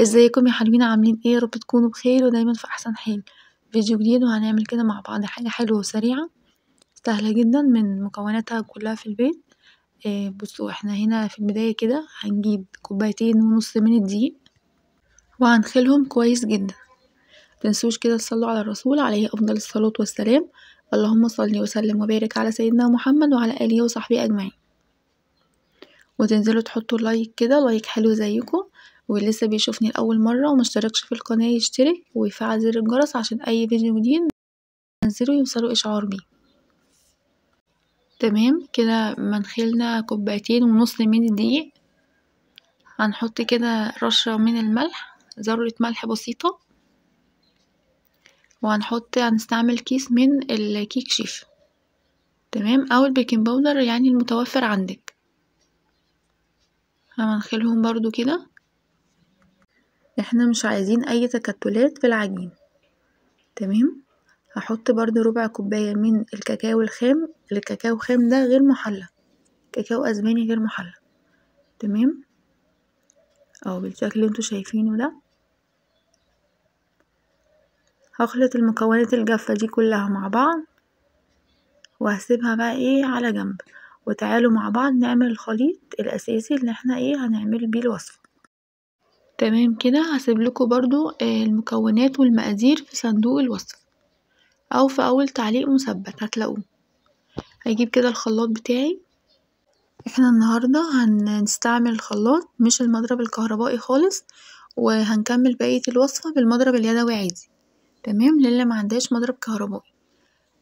ازيكم يا حلوين؟ عاملين إيه؟ يارب تكونوا بخير ودايما في احسن حال. فيديو جديد وهنعمل كده مع بعض حاجة حلوة وسريعة سهلة جدا من مكوناتها كلها في البيت. آه بصوا إحنا هنا في البداية كده هنجيب كوبايتين ونص من الدقيق وهنخلهم كويس جدا. متنسوش كده تصلوا على الرسول عليه أفضل الصلاة والسلام. اللهم صل وسلم وبارك على سيدنا محمد وعلى آله وصحبه أجمعين. وتنزلوا تحطوا like كده like حلو زيكم. واللي لسه بيشوفني لأول مرة ومشتركش في القناة يشترك ويفعل زر الجرس عشان أي فيديو جديد انزله يوصله إشعار بيه. تمام؟ كده منخلنا كوبايتين ونص من الدقيق. هنحط كده رشة من الملح ذرة ملح بسيطة. وهنحط هنستعمل كيس من الكيك شيف. تمام؟ أو ال baking powder يعني المتوفر عندك. هنخلهم برضو كده. إحنا مش عايزين أي تكتلات في العجين تمام؟ هحط برضو ربع كوباية من الكاكاو الخام الكاكاو خام ده غير محلى كاكاو أسباني غير محلى تمام؟ أو بالشكل اللي أنتوا شايفينه ده. هخلط المكونات الجافة دي كلها مع بعض وهسيبها بقى إيه على جنب وتعالوا مع بعض نعمل الخليط الأساسي اللي إحنا إيه هنعمل بيه الوصفة. تمام كده هسيب لكم برضو المكونات والمقادير في صندوق الوصف أو في أول تعليق مثبت هتلاقوه. هجيب كده الخلاط بتاعي. إحنا النهاردة هنستعمل الخلاط مش المضرب الكهربائي خالص وهنكمل بقية الوصفة بالمضرب اليدوي عادي. تمام؟ للي معندهاش مضرب كهربائي.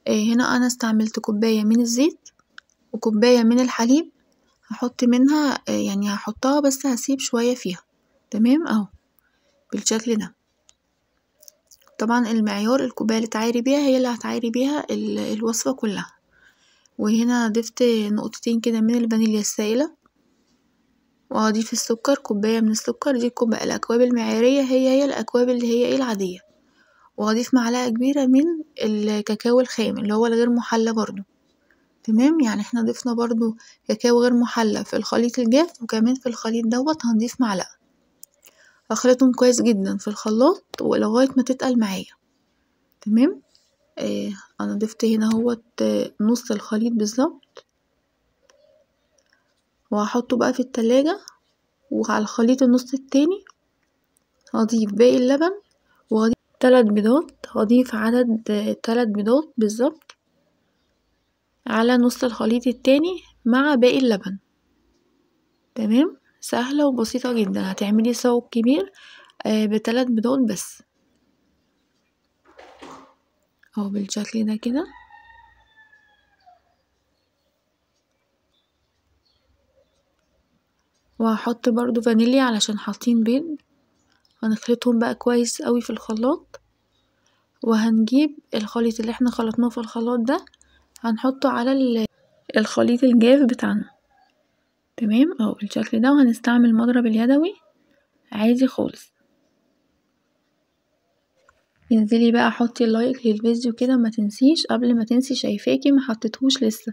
هنا أنا استعملت كوباية من الزيت وكوباية من الحليب. هحط منها يعني هحطها بس هسيب شوية فيها. تمام؟ أهو. بالشكل ده. طبعا المعيار الكوباية اللي تعايري بيها هي اللي هتعايري بيها الوصفة كلها. وهنا ضفت نقطتين كده من الفانيليا السائلة. وهضيف السكر كوباية من السكر. دي الكوباية الأكواب المعيارية هي هي الأكواب اللي هي إيه العادية. وهضيف معلقة كبيرة من الكاكاو الخام اللي هو الغير محلى برضو. تمام؟ يعني إحنا ضفنا برضو كاكاو غير محلى في الخليط الجاف وكمان في الخليط دوت هنضيف معلقة. هخلطهم كويس جدا في الخلاط ولغاية ما تتقل معايا. تمام؟ آه أنا ضفت هنا أهوت نص الخليط بالظبط. وهحطه بقى في التلاجة وعلى الخليط النص التاني. هضيف باقي اللبن وهضيف تلات بيضات. هضيف عدد تلات بيضات بالظبط على نص الخليط التاني مع باقي اللبن. تمام؟ سهلة وبسيطة جدا. هتعملي صاج كبير آه بتلات بيضات بس. أهو بالشكل ده كده. وهحط برضو فانيليا علشان حاطين بيض. هنخلطهم بقى كويس قوي في الخلاط. وهنجيب الخليط اللي إحنا خلطناه في الخلاط ده هنحطه على الخليط الجاف بتاعنا. تمام؟ أهو بالشكل ده وهنستعمل المضرب اليدوي. عادي خالص. انزلي بقى حطي اللايك للفيديو كده ما تنسيش. قبل ما تنسي شايفاكي ما حطيتهوش لسه.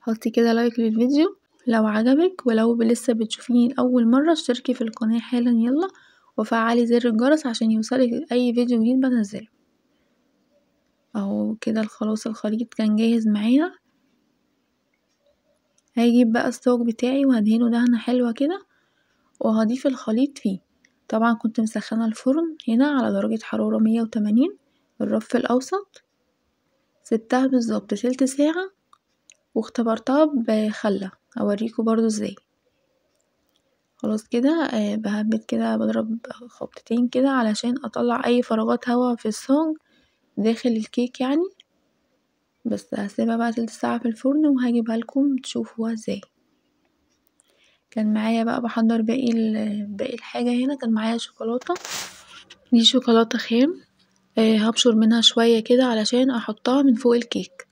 حطي كده لايك للفيديو. لو عجبك ولو لسه بتشوفيني لأول مرة اشتركي في القناة حالا يلا. وفعلي زر الجرس عشان يوصلك أي فيديو جديد بنزله. أهو كده خلاص الخليط كان جاهز معانا هجيب بقى الصاج بتاعي وهدهنه دهنة حلوة كده وهضيف الخليط فيه. طبعا كنت مسخنة الفرن هنا على درجة حرارة مية وتمانين الرف الأوسط. سبتها بالظبط تلت ساعة واختبرتها بخلة. اوريكم برضو إزاي. خلاص كده بهبت كده بضرب خبطتين كده علشان أطلع أي فراغات هوا في الصاج داخل الكيك يعني. بس هسيبها بقى تلت ساعة في الفرن وهجيبها لكم تشوفوها إزاي. كان معايا بقى بحضر باقي باقي الحاجة هنا. كان معايا شوكولاتة. دي شوكولاتة خام. آه هبشر منها شوية كده علشان أحطها من فوق الكيك.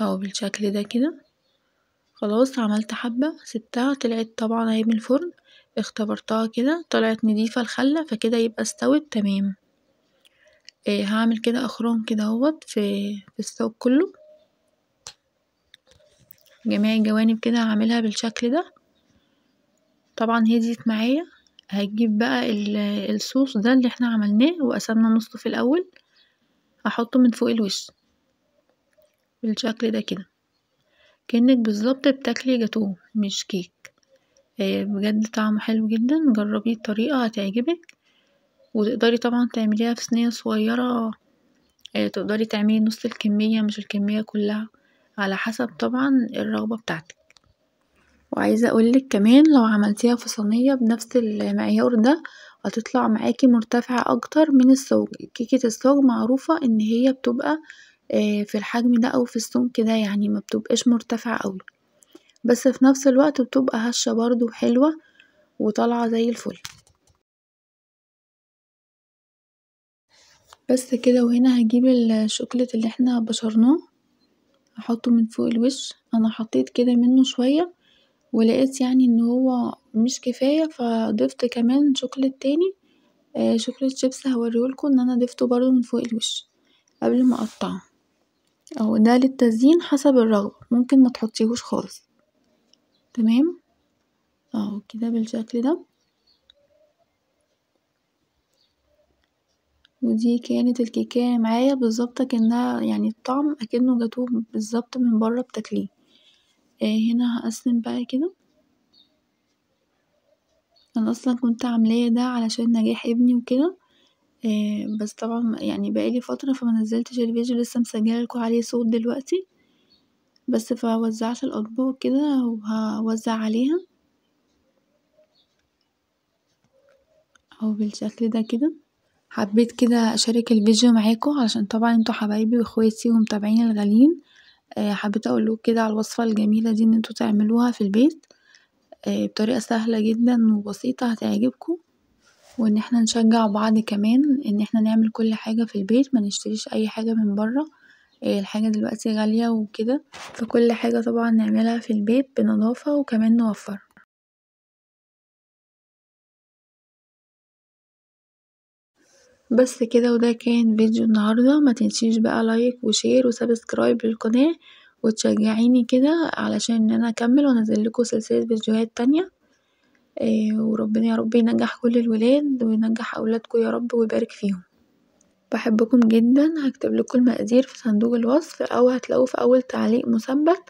أهو بالشكل ده كده. خلاص عملت حبة سبتها طلعت طبعا أهي من الفرن. اختبرتها كده طلعت نضيفة الخلة فكده يبقى استوت تمام. إيه هعمل كده اخرام كده أهوت في في الصاج كله. جميع الجوانب كده هعملها بالشكل ده. طبعا هديت معايا. هجيب بقى الصوص ده اللي إحنا عملناه وقسمنا نصه في الأول. هحطه من فوق الوش. بالشكل ده كده. كأنك بالظبط بتاكلي جاتوه مش كيك. بجد طعمه حلو جدا. جربيه الطريقة هتعجبك. وتقدري طبعا تعمليها في صينية صغيرة. تقدري تعملي نص الكمية مش الكمية كلها على حسب طبعا الرغبة بتاعتك. وعايزة أقولك كمان لو عملتيها في صينية بنفس المعيار ده هتطلع معاكي مرتفعة أكتر من الصاج كيكة الصاج معروفة إن هي بتبقى في الحجم ده أو في السمك ده يعني مبتبقاش مرتفعة أوي. بس في نفس الوقت بتبقى هشة برضو حلوة وطالعة زي الفل. بس كده وهنا هجيب الشوكليت اللي إحنا بشرناه هحطه من فوق الوش. أنا حطيت كده منه شوية ولقيت يعني إن هو مش كفاية فضفت كمان شوكليت تاني. chocolate chips هوريهولكوا إن أنا ضفته برضو من فوق الوش قبل ما أقطعه. أهو ده للتزيين حسب الرغبة ممكن متحطيهوش خالص. تمام؟ اهو كده بالشكل ده. ودي كانت الكيكاية معايا بالظبط اكنها يعني الطعم أكنه جاتوه بالظبط من برا بتاكليه. هنا هقسم بقى كده. أنا أصلا كنت عاملاه ده علشان نجاح ابني وكده. بس طبعا يعني بقالي فترة فمنزلتش الفيديو لسه مسجلهلكوا عليه صوت دلوقتي. بس فوزعت الأطباق كده وهوزع عليها. أهو بالشكل ده كده. حبيت كده أشارك الفيديو معاكم علشان طبعا أنتوا حبايبي وإخواتي ومتابعيني الغاليين. حبيت اقولكوا كده على الوصفة الجميلة دي إن أنتوا تعملوها في البيت. بطريقة سهلة جدا وبسيطة هتعجبكم. وإن إحنا نشجع بعض كمان إن إحنا نعمل كل حاجة في البيت منشتريش أي حاجة من برا الحاجة دلوقتي غالية وكده فكل حاجة طبعا نعملها في البيت بنضافة وكمان نوفر. بس كده وده كان فيديو النهاردة. متنسيش بقى like و share و subscribe للقناة وتشجعيني كده علشان أنا أكمل وانزلكوا سلسلة فيديوهات تانية. وربنا يارب ينجح كل الولاد وينجح اولادكوا يارب ويبارك فيهم. بحبكم جدا. هكتبلكوا المقادير في صندوق الوصف أو هتلاقوه في أول تعليق مثبت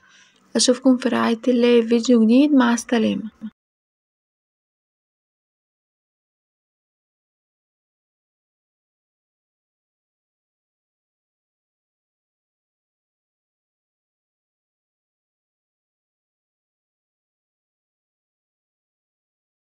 أشوفكم في رعاية الله في فيديو جديد. مع السلامة.